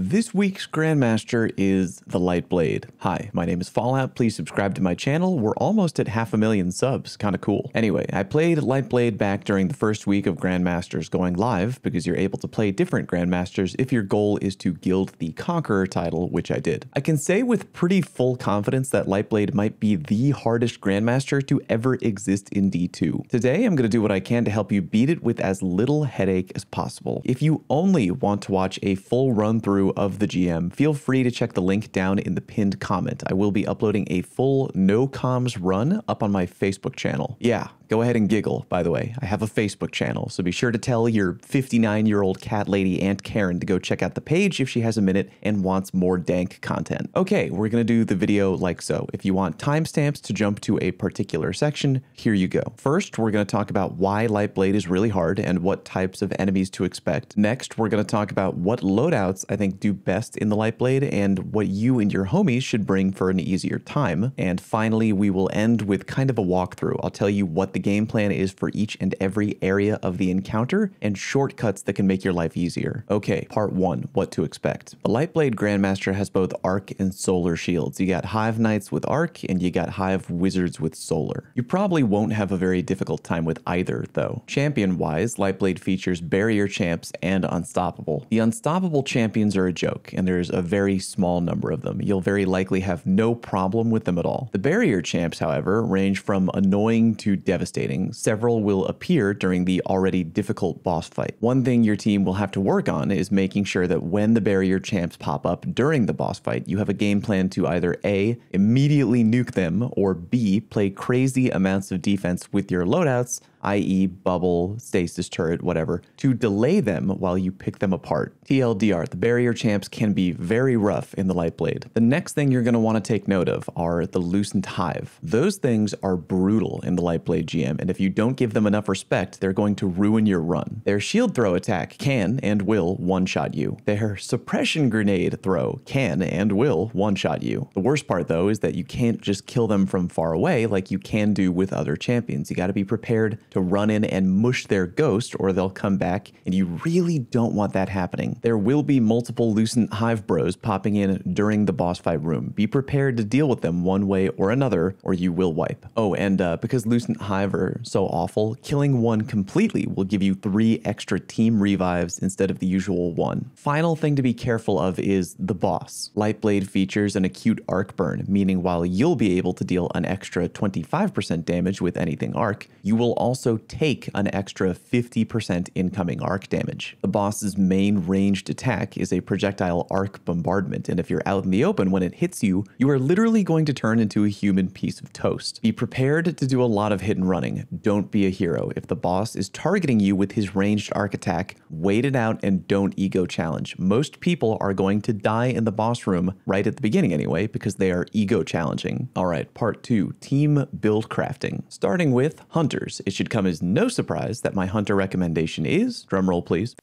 This week's Grandmaster is the Light Blade. Hi, my name is Fallout. Please subscribe to my channel. We're almost at half a million subs. Kind of cool. Anyway, I played Light Blade back during the first week of Grandmasters going live because you're able to play different Grandmasters if your goal is to gild the Conqueror title, which I did. I can say with pretty full confidence that Light Blade might be the hardest Grandmaster to ever exist in D2. Today, I'm going to do what I can to help you beat it with as little headache as possible. If you only want to watch a full run through of the GM, feel free to check the link down in the pinned comment. I will be uploading a full no comms run up on my Facebook channel. Yeah, go ahead and giggle, by the way. I have a Facebook channel, so be sure to tell your 59 year old cat lady Aunt Karen to go check out the page if she has a minute and wants more dank content. Okay, we're gonna do the video like so. If you want timestamps to jump to a particular section, here you go. First, we're gonna talk about why Lightblade is really hard and what types of enemies to expect. Next, we're gonna talk about what loadouts I think do best in the Lightblade and what you and your homies should bring for an easier time. And finally, we will end with kind of a walkthrough. I'll tell you what the game plan is for each and every area of the encounter and shortcuts that can make your life easier. Okay, part one, what to expect. The Lightblade Grandmaster has both arc and solar shields. You got Hive Knights with arc and you got Hive Wizards with solar. You probably won't have a very difficult time with either though. Champion wise, Lightblade features barrier champs and unstoppable. The unstoppable champions are a joke and there's a very small number of them. You'll very likely have no problem with them at all. The barrier champs, however, range from annoying to devastating devastating, several will appear during the already difficult boss fight. One thing your team will have to work on is making sure that when the barrier champs pop up during the boss fight, you have a game plan to either A, immediately nuke them, or B, play crazy amounts of defense with your loadouts i.e., bubble, stasis turret, whatever, to delay them while you pick them apart. TLDR, the barrier champs can be very rough in the Light Blade. The next thing you're going to want to take note of are the Lucent Hive. Those things are brutal in the Light Blade GM, and if you don't give them enough respect, they're going to ruin your run. Their shield throw attack can and will one-shot you. Their suppression grenade throw can and will one-shot you. The worst part, though, is that you can't just kill them from far away like you can do with other champions. You got to be prepared to run in and mush their ghost, or they'll come back, and you really don't want that happening. There will be multiple Lucent Hive Bros popping in during the boss fight room. Be prepared to deal with them one way or another, or you will wipe. Oh, and uh, because Lucent Hive are so awful, killing one completely will give you three extra team revives instead of the usual one. Final thing to be careful of is the boss. Lightblade features an acute arc burn, meaning while you'll be able to deal an extra 25% damage with anything arc, you will also also take an extra 50% incoming arc damage. The boss's main ranged attack is a projectile arc bombardment, and if you're out in the open when it hits you, you are literally going to turn into a human piece of toast. Be prepared to do a lot of hit and running. Don't be a hero. If the boss is targeting you with his ranged arc attack, wait it out and don't ego challenge. Most people are going to die in the boss room right at the beginning anyway because they are ego challenging. All right, part two, team build crafting. Starting with hunters, it should should come as no surprise that my hunter recommendation is, drumroll please,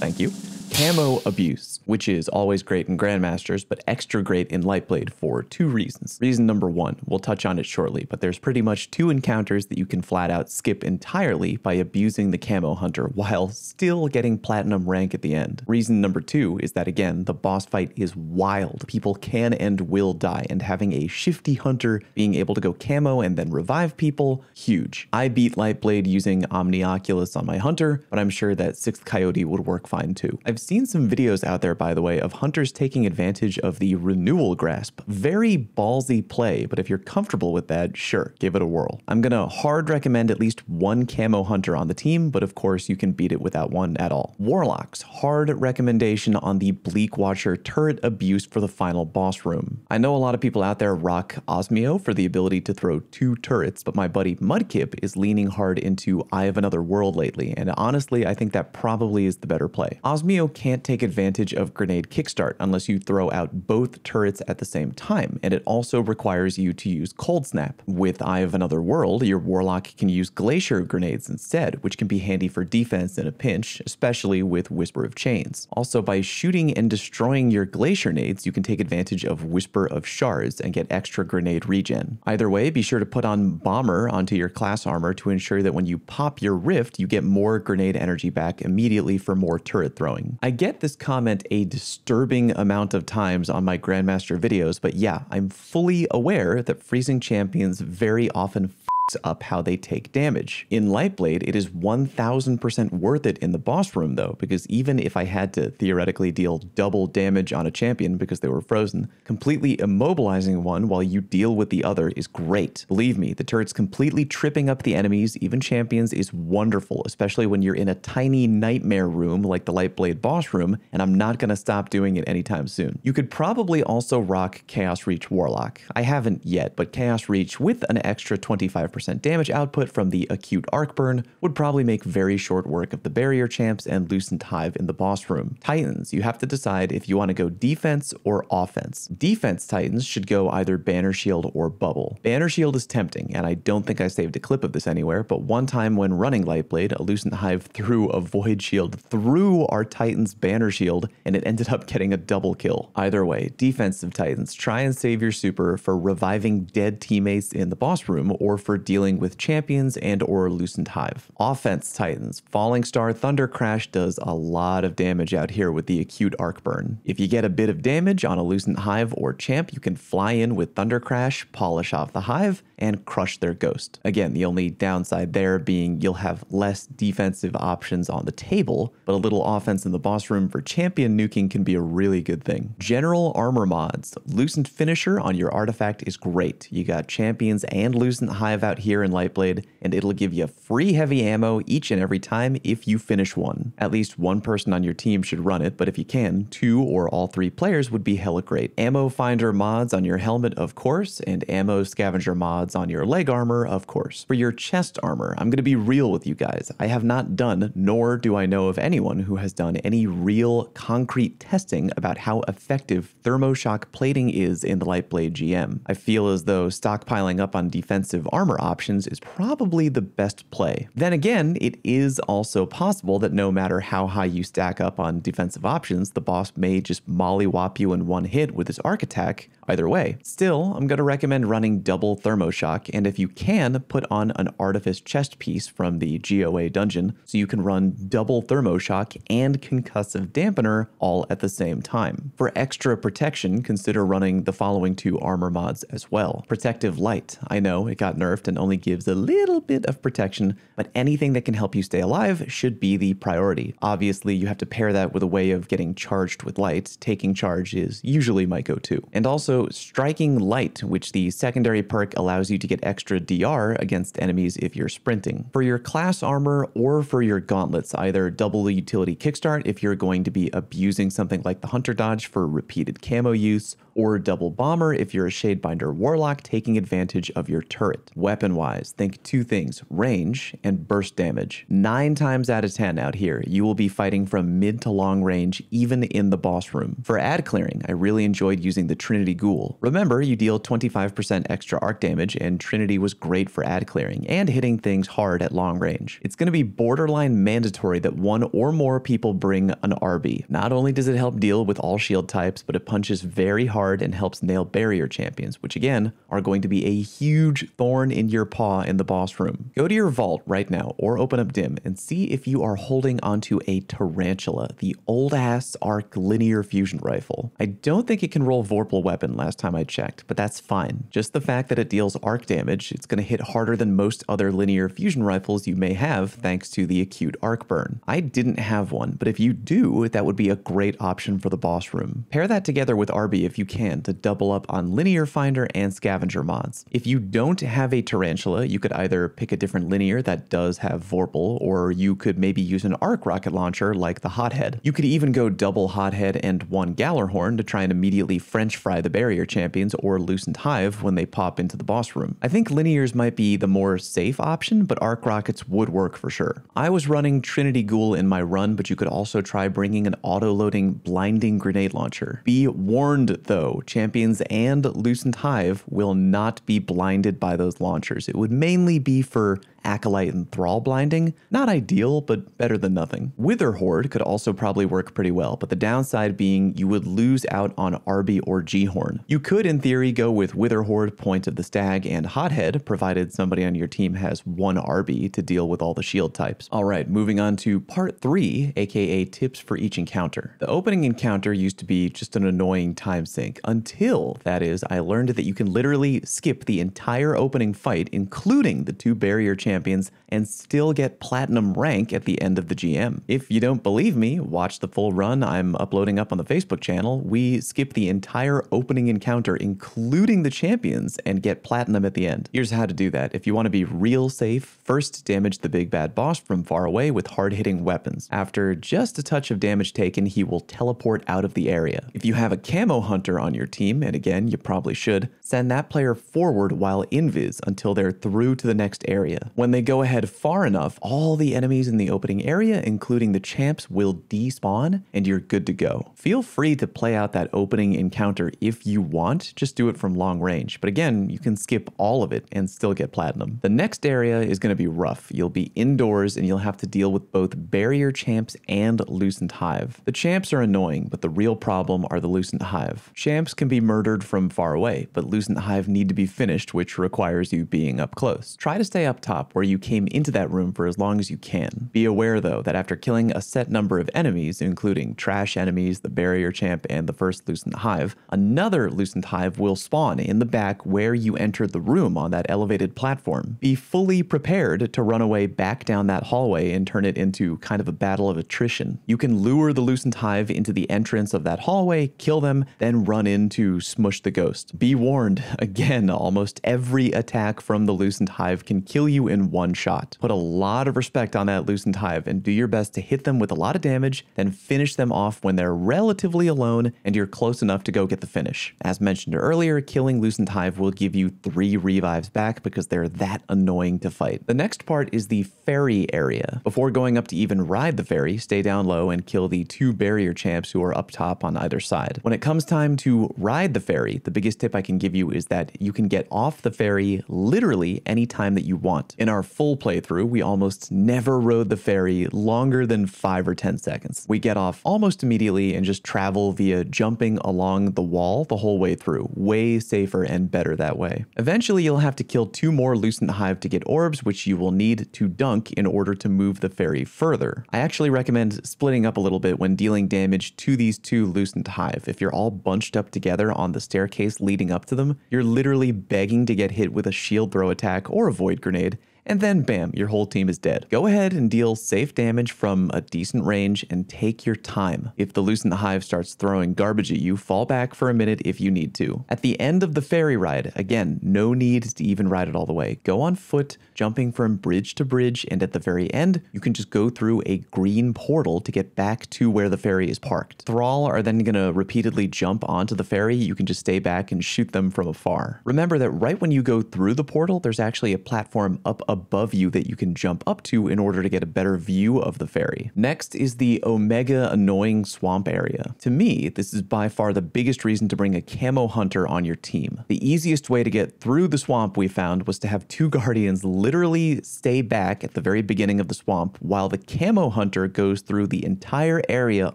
thank you, Camo Abuse, which is always great in Grandmasters, but extra great in Lightblade for two reasons. Reason number one, we'll touch on it shortly, but there's pretty much two encounters that you can flat out skip entirely by abusing the Camo Hunter while still getting Platinum rank at the end. Reason number two is that again, the boss fight is wild. People can and will die, and having a shifty hunter being able to go camo and then revive people, huge. I beat Lightblade using Omnioculus on my hunter, but I'm sure that 6th Coyote would work fine too. I've seen some videos out there, by the way, of hunters taking advantage of the renewal grasp. Very ballsy play, but if you're comfortable with that, sure, give it a whirl. I'm gonna hard recommend at least one camo hunter on the team, but of course you can beat it without one at all. Warlocks, hard recommendation on the Bleak Watcher turret abuse for the final boss room. I know a lot of people out there rock Osmio for the ability to throw two turrets, but my buddy Mudkip is leaning hard into Eye of Another World lately, and honestly, I think that probably is the better play. Osmio can't take advantage of grenade kickstart unless you throw out both turrets at the same time, and it also requires you to use cold snap. With Eye of Another World, your warlock can use glacier grenades instead, which can be handy for defense in a pinch, especially with Whisper of Chains. Also, by shooting and destroying your glacier nades, you can take advantage of Whisper of Shards and get extra grenade regen. Either way, be sure to put on Bomber onto your class armor to ensure that when you pop your rift, you get more grenade energy back immediately for more turret throwing. I get this comment a disturbing amount of times on my Grandmaster videos, but yeah, I'm fully aware that freezing champions very often up how they take damage. In Lightblade, it is 1000% worth it in the boss room though, because even if I had to theoretically deal double damage on a champion because they were frozen, completely immobilizing one while you deal with the other is great. Believe me, the turret's completely tripping up the enemies, even champions, is wonderful, especially when you're in a tiny nightmare room like the Lightblade boss room, and I'm not to stop doing it anytime soon. You could probably also rock Chaos Reach Warlock. I haven't yet, but Chaos Reach with an extra 25 percent damage output from the acute arc burn would probably make very short work of the barrier champs and Lucent Hive in the boss room. Titans, you have to decide if you want to go defense or offense. Defense Titans should go either Banner Shield or Bubble. Banner Shield is tempting, and I don't think I saved a clip of this anywhere, but one time when running Lightblade, a Lucent Hive threw a Void Shield through our Titan's Banner Shield, and it ended up getting a double kill. Either way, defensive Titans, try and save your super for reviving dead teammates in the boss room or for dealing with champions and or Lucent Hive. Offense Titans, Falling Star Thunder Crash does a lot of damage out here with the acute arc burn. If you get a bit of damage on a Lucent Hive or champ, you can fly in with Thunder Crash, polish off the hive, and crush their ghost. Again, the only downside there being you'll have less defensive options on the table, but a little offense in the boss room for champion nuking can be a really good thing. General armor mods. Lucent Finisher on your artifact is great. You got champions and Lucent Hive out here in Lightblade, and it'll give you free heavy ammo each and every time if you finish one. At least one person on your team should run it, but if you can, two or all three players would be hella great. Ammo finder mods on your helmet, of course, and ammo scavenger mods on your leg armor, of course. For your chest armor, I'm going to be real with you guys. I have not done, nor do I know of anyone who has done any real concrete testing about how effective thermoshock plating is in the Lightblade GM. I feel as though stockpiling up on defensive armor options is probably the best play. Then again, it is also possible that no matter how high you stack up on defensive options, the boss may just mollywop you in one hit with his arc attack, either way. Still, I'm going to recommend running double thermoshock, and if you can, put on an artifice chest piece from the GOA dungeon so you can run double thermoshock and concussive dampener all at the same time. For extra protection, consider running the following two armor mods as well. Protective Light. I know it got nerfed and only gives a little bit of protection, but anything that can help you stay alive should be the priority. Obviously, you have to pair that with a way of getting charged with light. Taking charge is usually my go-to. And also Striking Light, which the secondary perk allows you to get extra DR against enemies if you're sprinting. For your class armor or for your gauntlets, either double the utility kickstart if you're going to be abusing something like the Hunter Dodge for repeated camo use, or double bomber if you're a Shadebinder Warlock taking advantage of your turret. Weapon wise, think two things range and burst damage. Nine times out of 10 out here, you will be fighting from mid to long range, even in the boss room. For ad clearing, I really enjoyed using the Trinity Ghoul. Remember, you deal 25% extra arc damage, and Trinity was great for ad clearing and hitting things hard at long range. It's going to be borderline mandatory that one or more people bring an RB. Not only does it help deal with all shield types, but it punches very hard hard and helps nail barrier champions, which again are going to be a huge thorn in your paw in the boss room. Go to your vault right now or open up Dim and see if you are holding onto a Tarantula, the old ass arc linear fusion rifle. I don't think it can roll Vorpal weapon last time I checked, but that's fine. Just the fact that it deals arc damage, it's going to hit harder than most other linear fusion rifles you may have thanks to the acute arc burn. I didn't have one, but if you do, that would be a great option for the boss room. Pair that together with RB if you can can to double up on linear finder and scavenger mods. If you don't have a tarantula, you could either pick a different linear that does have Vorpal, or you could maybe use an arc rocket launcher like the Hothead. You could even go double Hothead and one Gjallarhorn to try and immediately French fry the barrier champions or Lucent Hive when they pop into the boss room. I think linears might be the more safe option, but arc rockets would work for sure. I was running Trinity Ghoul in my run, but you could also try bringing an auto-loading blinding grenade launcher. Be warned though, champions and Lucent Hive will not be blinded by those launchers. Launchers. It would mainly be for Acolyte and Thrall blinding. Not ideal, but better than nothing. Witherhoard could also probably work pretty well, but the downside being you would lose out on Arby or G-Horn. You could, in theory, go with Witherhoard, Point of the Stag, and Hothead, provided somebody on your team has one Arby to deal with all the shield types. Alright, moving on to part 3, aka tips for each encounter. The opening encounter used to be just an annoying time sink, until, that is, I learned that you can literally skip the entire opening fight, including the two barrier champions and still get platinum rank at the end of the GM. If you don't believe me, watch the full run I'm uploading up on the Facebook channel. We skip the entire opening encounter, including the champions, and get platinum at the end. Here's how to do that. If you want to be real safe, first damage the big bad boss from far away with hard hitting weapons. After just a touch of damage taken, he will teleport out of the area. If you have a camo hunter on your team, and again, you probably should, send that player forward while invis until they're through to the next area. When they go ahead far enough, all the enemies in the opening area, including the champs, will despawn and you're good to go. Feel free to play out that opening encounter if you want, just do it from long range. But again, you can skip all of it and still get platinum. The next area is going to be rough. You'll be indoors and you'll have to deal with both barrier champs and Lucent Hive. The champs are annoying, but the real problem are the Lucent Hive. Champs can be murdered from far away, but Lucent Hive need to be finished, which requires you being up close. Try to stay up top where you came into that room for as long as you can. Be aware though that after killing a set number of enemies, including trash enemies, the barrier champ, and the first Lucent Hive, another Lucent Hive will spawn in the back where you entered the room on that elevated platform. Be fully prepared to run away back down that hallway and turn it into kind of a battle of attrition. You can lure the Lucent Hive into the entrance of that hallway, kill them, then run in to smush the ghost. Be warned, again, almost every attack from the Lucent Hive can kill you in one shot. Put a lot of respect on that Lucent Hive and do your best to hit them with a lot of damage, then finish them off when they're relatively alone and you're close enough to go get the finish. As mentioned earlier, killing Lucent Hive will give you three revives back because they're that annoying to fight. The next part is the ferry area. Before going up to even ride the ferry, stay down low and kill the two barrier champs who are up top on either side. When it comes time to ride the ferry, the biggest tip I can give you is that you can get off the ferry literally anytime that you want. In our full playthrough, we almost never rode the ferry longer than 5 or 10 seconds. We get off almost immediately and just travel via jumping along the wall the whole way through. Way safer and better that way. Eventually, you'll have to kill two more Lucent Hive to get orbs, which you will need to dunk in order to move the ferry further. I actually recommend splitting up a little bit when dealing damage to these two Lucent Hive. If you're all bunched up together on the staircase leading up to them, you're literally begging to get hit with a shield throw attack or a void grenade, and then bam, your whole team is dead. Go ahead and deal safe damage from a decent range and take your time. If the Lucent Hive starts throwing garbage at you, fall back for a minute if you need to. At the end of the ferry ride, again, no need to even ride it all the way. Go on foot, jumping from bridge to bridge, and at the very end, you can just go through a green portal to get back to where the ferry is parked. Thrall are then going to repeatedly jump onto the ferry. You can just stay back and shoot them from afar. Remember that right when you go through the portal, there's actually a platform up above above you that you can jump up to in order to get a better view of the ferry. Next is the Omega Annoying Swamp area. To me, this is by far the biggest reason to bring a camo hunter on your team. The easiest way to get through the swamp we found was to have two guardians literally stay back at the very beginning of the swamp while the camo hunter goes through the entire area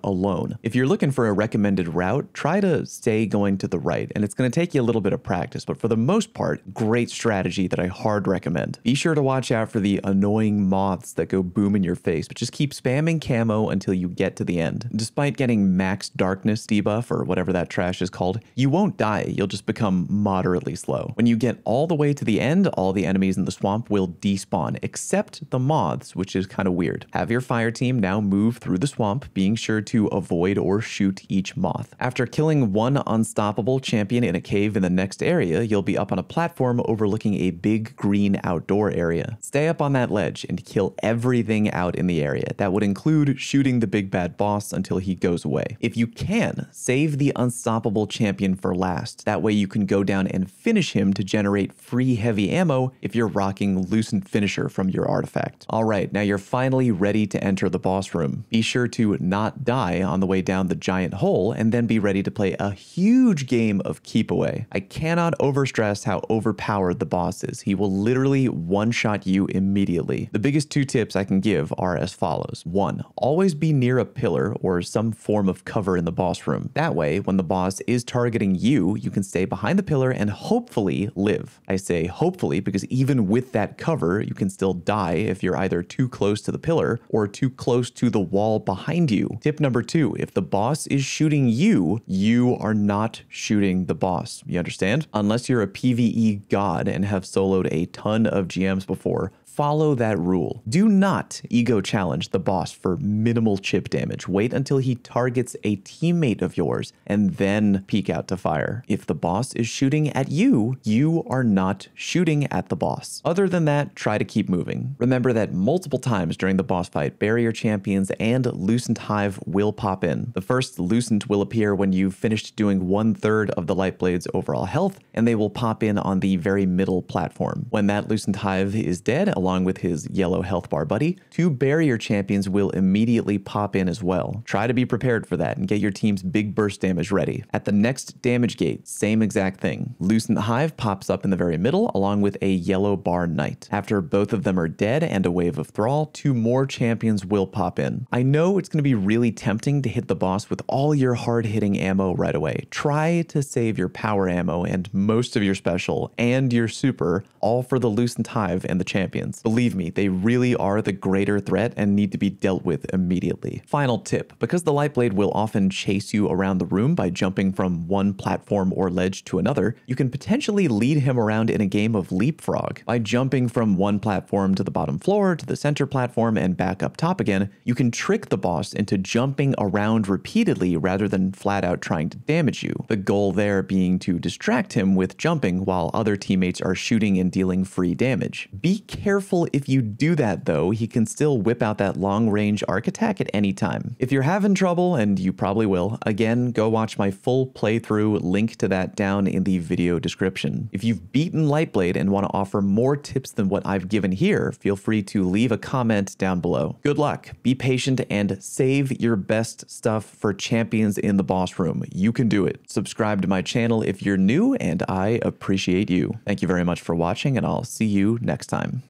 alone. If you're looking for a recommended route, try to stay going to the right, and it's going to take you a little bit of practice, but for the most part, great strategy that I hard recommend. Be sure to watch out for the annoying moths that go boom in your face, but just keep spamming camo until you get to the end. Despite getting max darkness debuff or whatever that trash is called, you won't die, you'll just become moderately slow. When you get all the way to the end, all the enemies in the swamp will despawn, except the moths, which is kind of weird. Have your fire team now move through the swamp, being sure to avoid or shoot each moth. After killing one unstoppable champion in a cave in the next area, you'll be up on a platform overlooking a big green outdoor area area. Stay up on that ledge and kill everything out in the area. That would include shooting the big bad boss until he goes away. If you can, save the unstoppable champion for last. That way you can go down and finish him to generate free heavy ammo if you're rocking Lucent Finisher from your artifact. Alright, now you're finally ready to enter the boss room. Be sure to not die on the way down the giant hole and then be ready to play a huge game of keep away. I cannot overstress how overpowered the boss is. He will literally one-shot you immediately. The biggest two tips I can give are as follows. 1. Always be near a pillar or some form of cover in the boss room. That way, when the boss is targeting you, you can stay behind the pillar and hopefully live. I say hopefully because even with that cover, you can still die if you're either too close to the pillar or too close to the wall behind you. Tip number two, if the boss is shooting you, you are not shooting the boss. You understand? Unless you're a PvE god and have soloed a ton of GMs before, follow that rule. Do not ego challenge the boss for minimal chip damage. Wait until he targets a teammate of yours and then peek out to fire. If the boss is shooting at you, you are not shooting at the boss. Other than that, try to keep moving. Remember that multiple times during the boss fight, barrier champions and Lucent Hive will pop in. The first Lucent will appear when you've finished doing one third of the Lightblade's overall health, and they will pop in on the very middle platform. When that Lucent Hive is dead, along with his yellow health bar buddy, two barrier champions will immediately pop in as well. Try to be prepared for that and get your team's big burst damage ready. At the next damage gate, same exact thing. Lucent Hive pops up in the very middle along with a yellow bar knight. After both of them are dead and a wave of thrall, two more champions will pop in. I know it's going to be really tempting to hit the boss with all your hard hitting ammo right away. Try to save your power ammo and most of your special and your super all for the Lucent Hive and the champions. Believe me, they really are the greater threat and need to be dealt with immediately. Final tip, because the Lightblade will often chase you around the room by jumping from one platform or ledge to another, you can potentially lead him around in a game of leapfrog. By jumping from one platform to the bottom floor to the center platform and back up top again, you can trick the boss into jumping around repeatedly rather than flat out trying to damage you. The goal there being to distract him with jumping while other teammates are shooting and dealing free damage. Be careful careful if you do that though, he can still whip out that long range arc attack at any time. If you're having trouble, and you probably will, again, go watch my full playthrough, link to that down in the video description. If you've beaten Lightblade and want to offer more tips than what I've given here, feel free to leave a comment down below. Good luck, be patient, and save your best stuff for champions in the boss room. You can do it. Subscribe to my channel if you're new, and I appreciate you. Thank you very much for watching, and I'll see you next time.